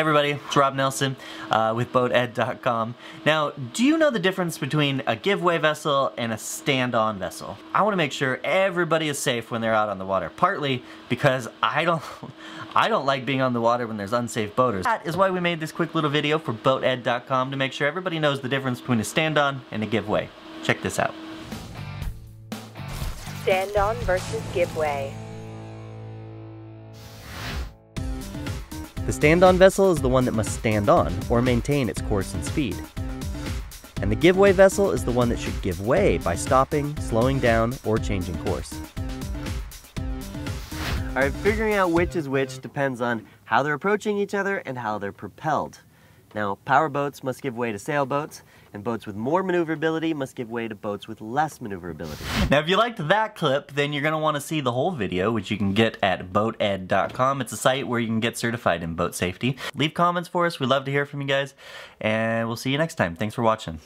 Hey everybody, it's Rob Nelson uh, with BoatEd.com. Now, do you know the difference between a give-way vessel and a stand-on vessel? I want to make sure everybody is safe when they're out on the water, partly because I don't, I don't like being on the water when there's unsafe boaters. That is why we made this quick little video for BoatEd.com to make sure everybody knows the difference between a stand-on and a give-way. Check this out. Stand-on versus give-way. The stand-on vessel is the one that must stand on or maintain its course and speed. And the give-way vessel is the one that should give way by stopping, slowing down, or changing course. Alright, figuring out which is which depends on how they're approaching each other and how they're propelled. Now, power boats must give way to sailboats, and boats with more maneuverability must give way to boats with less maneuverability. Now, if you liked that clip, then you're going to want to see the whole video, which you can get at boated.com. It's a site where you can get certified in boat safety. Leave comments for us. We'd love to hear from you guys, and we'll see you next time. Thanks for watching.